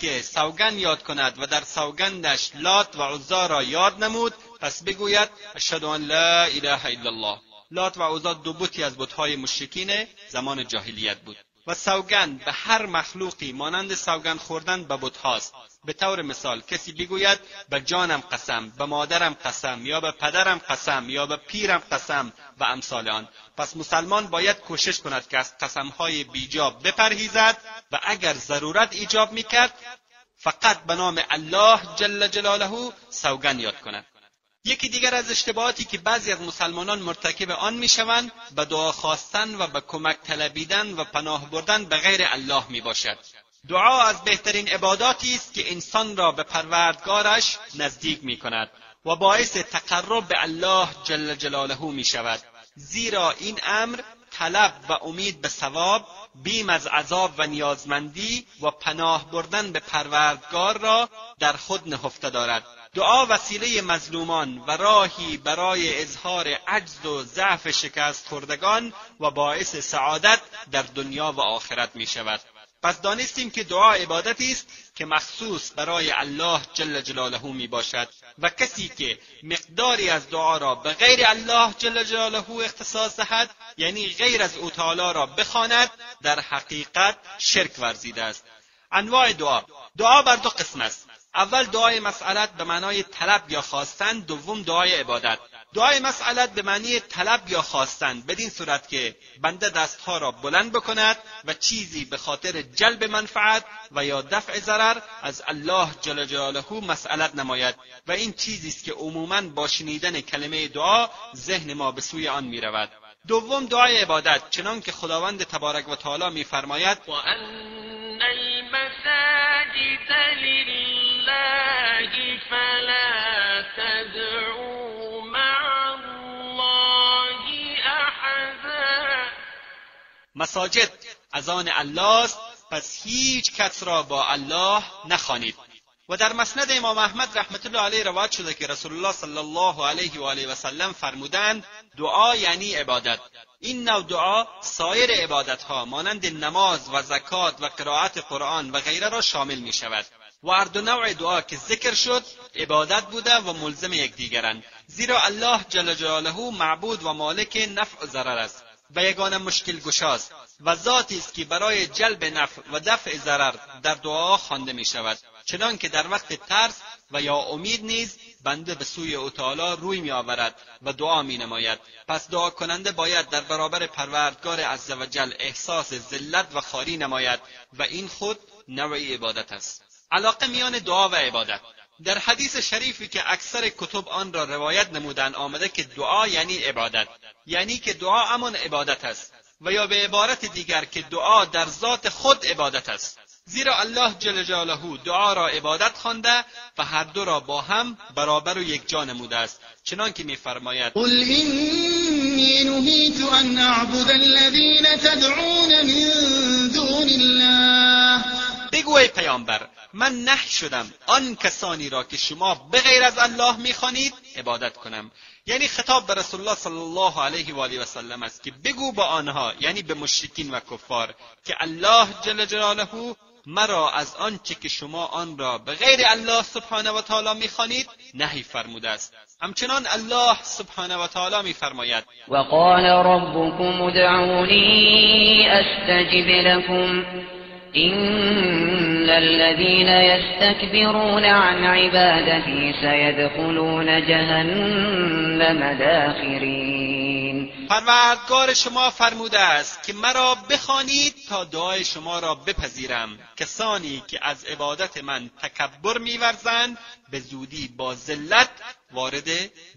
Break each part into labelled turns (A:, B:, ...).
A: که سوگند یاد کند و در سوگندش لات و عزا را یاد نمود پس بگوید اشهد ان لا اله الا الله. لات و عزا دو بتی از بتهای مشرکین زمان جاهلیت بود. و سوگند به هر مخلوقی مانند سوگند خوردن به بتهاست به طور مثال کسی بگوید به جانم قسم به مادرم قسم یا به پدرم قسم یا به پیرم قسم و امثال آن. پس مسلمان باید کوشش کند که از قسمهای بیجا بپرهیزد و اگر ضرورت ایجاب می‌کرد فقط به نام الله جل جلاله سوگند یاد کند. یکی دیگر از اشتباهاتی که بعضی از مسلمانان مرتکب آن می‌شوند به دعا خواستن و به کمک طلبیدن و پناه بردن به غیر الله می باشد. دعا از بهترین عباداتی است که انسان را به پروردگارش نزدیک می کند و باعث تقرب به الله جل جلاله می شود. زیرا این امر طلب و امید به ثواب بیم از عذاب و نیازمندی و پناه بردن به پروردگار را در خود نهفته دارد. دعا وسیله مظلومان و راهی برای اظهار عجز و ضعف شکست خوردگان و باعث سعادت در دنیا و آخرت می شود پس دانستیم که دعا عبادتی است که مخصوص برای الله جل جلاله می باشد و کسی که مقداری از دعا را به غیر الله جل جلاله اختصاص دهد یعنی غیر از او تعالی را بخواند در حقیقت شرک ورزیده است. انواع دعا. دعا بر دو قسم است. اول دعای مسئلت به معنای طلب یا خواستن دوم دعای عبادت. دعای مسئلت به معنی طلب یا خواستن بدین صورت که بنده دستها را بلند بکند و چیزی به خاطر جلب منفعت و یا دفع ضرر از الله جل جلاله مسئلت نماید. و این چیزی است که عموما با شنیدن کلمه دعا ذهن ما به سوی آن می‌رود. دوم دعای عبادت چنان که خداوند تبارک و تعالی میفرماید و ان المساجد لله فلا مساجد از آن الله است پس هیچ کس را با الله نخوانید. و در مسند امام احمد رحمت الله علیه روایت شده که رسول الله صلی الله علیه و آله و سلم فرمودند دعا یعنی عبادت. این نوع دعا سایر عبادت ها مانند نماز و زکات و قرائت قرآن و غیره را شامل می شود و هر دو نوع دعا که ذکر شد عبادت بوده و ملزم یکدیگرند. زیرا الله جل جلاله معبود و مالک نفع و ضرر است. و یگانه مشکل گشاست و ذاتی است که برای جلب نفع و دفع ضرر در دعا خوانده می شود. چنان که در وقت ترس و یا امید نیز بنده به سوی او تعالی روی می آورد و دعا می نماید. پس دعا کننده باید در برابر پروردگار عزوجل احساس ذلت و خاری نماید و این خود نوعی عبادت است. علاقه میان دعا و عبادت. در حدیث شریفی که اکثر کتب آن را روایت نمودن آمده که دعا یعنی عبادت. یعنی که دعا همان عبادت است و یا به عبارت دیگر که دعا در ذات خود عبادت است. زیرا الله جل جلاله دعا را عبادت خوانده و هر دو را با هم برابر و یکجا نموده است. چنان که میفرماید قل انی نهیت ان اعبد الذین تدعون من دون ای پیامبر من نه شدم آن کسانی را که شما بغیر از الله می‌خوانید عبادت کنم. یعنی خطاب به رسول الله صلی الله علیه و آله و سلم است که بگو با آنها یعنی به مشرکین و کفار که الله جل جلاله مرا از آنچه که شما آن را به غیر الله سبحانه و تعالی می‌خوانید نهی فرموده است. همچنان الله سبحانه و تعالی میفرماید.
B: قال ربكم ادعوني استجب لكم ان الذين يستكبرون عن عبادتي سيدخلون جهنم داخرين.
A: پروردگار شما فرموده است که مرا بخوانید تا دعای شما را بپذیرم. کسانی که از عبادت من تکبر میورزند به زودی با ذلت وارد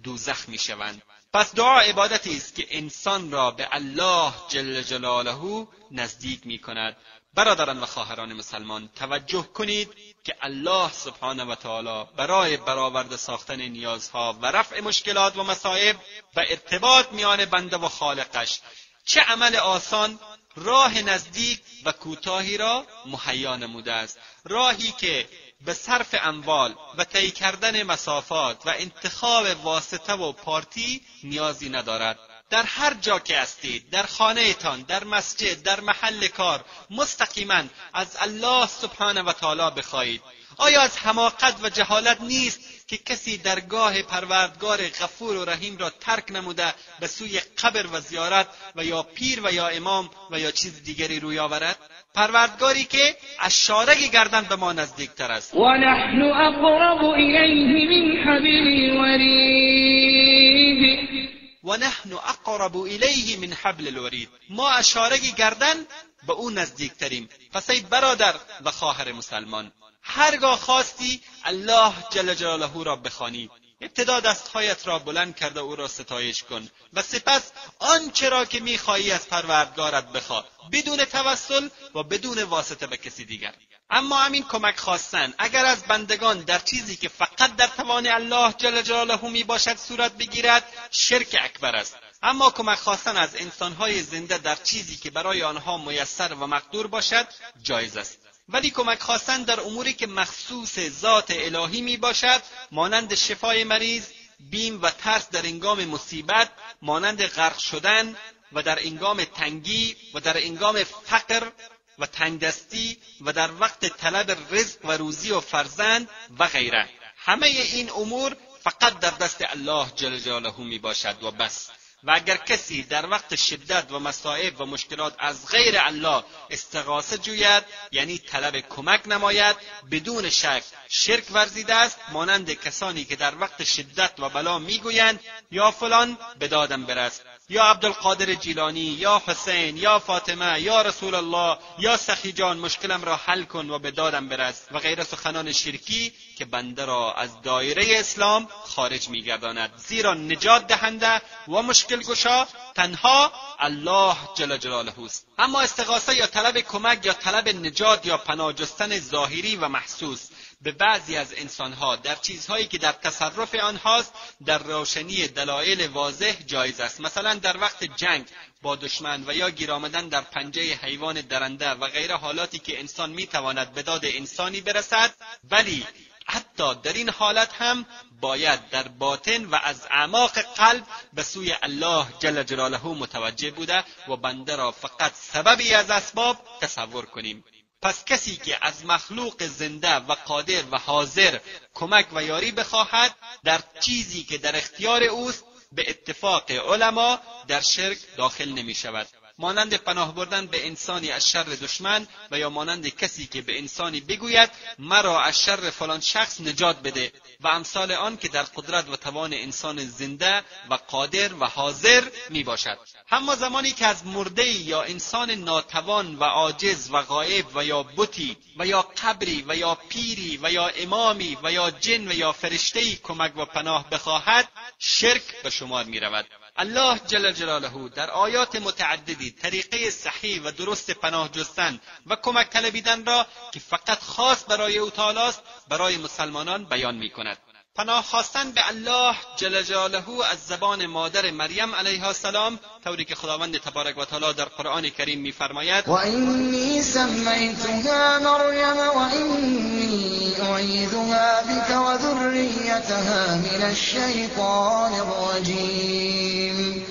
A: دوزخ می‌شوند. پس دعا عبادتی است که انسان را به الله جل جلاله نزدیک می کند برادران و خواهران مسلمان توجه کنید که الله سبحانه و تعالی برای برآورده ساختن نیازها و رفع مشکلات و مصائب و ارتباط میان بنده و خالقش چه عمل آسان راه نزدیک و کوتاهی را مهیا نموده است. راهی که به صرف اموال و طی کردن مسافات و انتخاب واسطه و پارتی نیازی ندارد. در هر جا که هستید در خانهتان در مسجد در محل کار مستقیما از الله سبحانه و تعالی بخواهید. آیا از حماقت و جهالت نیست که کسی درگاه پروردگار غفور و رحیم را ترک نموده به سوی قبر و زیارت و یا پیر و یا امام و یا چیز دیگری روی آورد؟ پروردگاری که از شارگ گردن به ما نزدیکتر است.
C: و نحن اقرب الیه من حبل الورید.
A: و نحن اقرب الیه من حبل الورید. ما از شارگ گردن به او نزدیکتریم. پس ای برادر و خواهر مسلمان. هرگاه خواستی الله جل جلاله را بخوانی. ابتدا دستهایت را بلند کرده او را ستایش کن و سپس آنچه را که می‌خواهی از پروردگارت بخوا. بدون توسل و بدون واسطه به کسی دیگر. اما همین کمک خواستن. اگر از بندگان در چیزی که فقط در توان الله جل جلاله می باشد صورت بگیرد شرک اکبر است. اما کمک خواستن از انسانهای زنده در چیزی که برای آنها میسر و مقدور باشد جایز است. ولی کمک خواستن در اموری که مخصوص ذات الهی می باشد مانند شفای مریض بیم و ترس در انگام مصیبت مانند غرق شدن و در انگام تنگی و در انگام فقر و تنگدستی و در وقت طلب رزق و روزی و فرزند و غیره. همه این امور فقط در دست الله جل جلاله می باشد و بس. و اگر کسی در وقت شدت و مصائب و مشکلات از غیر الله استغاثه جوید یعنی طلب کمک نماید بدون شک شرک ورزیده است مانند کسانی که در وقت شدت و بلا می‌گویند یا فلان به دادم برس یا عبدالقادر جیلانی یا حسین یا فاطمه یا رسول الله یا سخی جان مشکلم را حل کن و به دادم برس و غیر سخنان شرکی که بنده را از دایره اسلام خارج میگرداند. زیرا نجات دهنده و مشکل گشا تنها الله جل جلاله است. اما استغاثه یا طلب کمک یا طلب نجات یا پناه جستن ظاهری و محسوس به بعضی از انسانها در چیزهایی که در تصرف آنهاست در روشنی دلایل واضح جایز است. مثلا در وقت جنگ با دشمن و یا گیر آمدن در پنجه حیوان درنده و غیر حالاتی که انسان می‌تواند به داد انسانی برسد ولی حتی در این حالت هم باید در باطن و از اعماق قلب به سوی الله جل جلاله متوجه بوده و بنده را فقط سببی از اسباب تصور کنیم. پس کسی که از مخلوق زنده و قادر و حاضر کمک و یاری بخواهد در چیزی که در اختیار اوست به اتفاق علما در شرک داخل نمی شود مانند پناه بردن به انسانی از شر دشمن و یا مانند کسی که به انسانی بگوید مرا از شر فلان شخص نجات بده. و امثال آن که در قدرت و توان انسان زنده و قادر و حاضر می باشد اما زمانی که از مرده یا انسان ناتوان و عاجز و غایب و یا بتی و یا قبری و یا پیری و یا امامی و یا جن و یا فرشتهای کمک و پناه بخواهد شرک به شمار می رود الله جل جلاله در آیات متعددی طریقه صحیح و درست پناه جستن و کمک طلبیدن را که فقط خاص برای او است برای مسلمانان بیان می کند پناه خواستن به الله جل جلاله از زبان مادر مریم علیها السلام طوری که خداوند تبارک و تعالی در قرآن کریم میفرماید
D: و اینی سمیتها مریم ذریتها من الشیطان الرجیم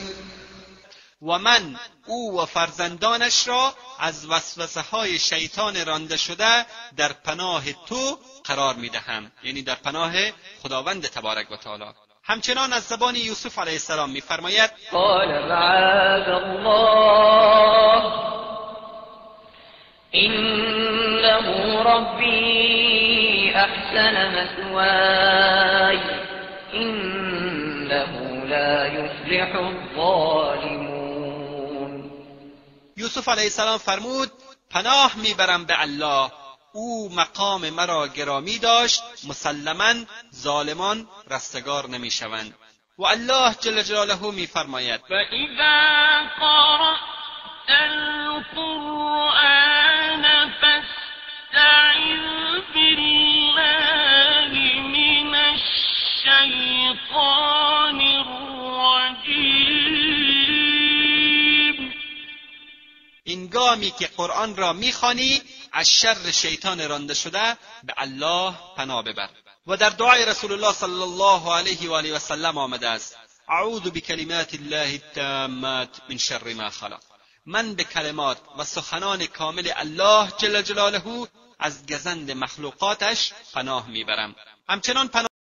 A: و من او و فرزندانش را از وسوسه های شیطان رانده شده در پناه تو قرار می دهم یعنی در پناه خداوند تبارک و تعالی. همچنان از زبان یوسف علیه السلام میفرماید
B: قال معاذ الله انه ربی احسن مثوای انه لا یفلح الظالمون.
A: یوسف علیه السلام فرمود پناه می‌برم به الله. او مقام مرا گرامی داشت مسلما ظالمان رستگار نمی‌شوند. و الله جل جلاله میفرماید.
C: فاذا قرأت القرآن
A: هنگامی که قرآن را می‌خوانی از شر شیطان رانده شده به الله پناه ببر. و در دعای رسول الله صلی الله علیه و آله و سلم آمده است. اعوذ بکلمات الله التامات من شر ما خلق. من به کلمات و سخنان کامل الله جل جلاله از گزند مخلوقاتش پناه می‌برم. همچنان پناه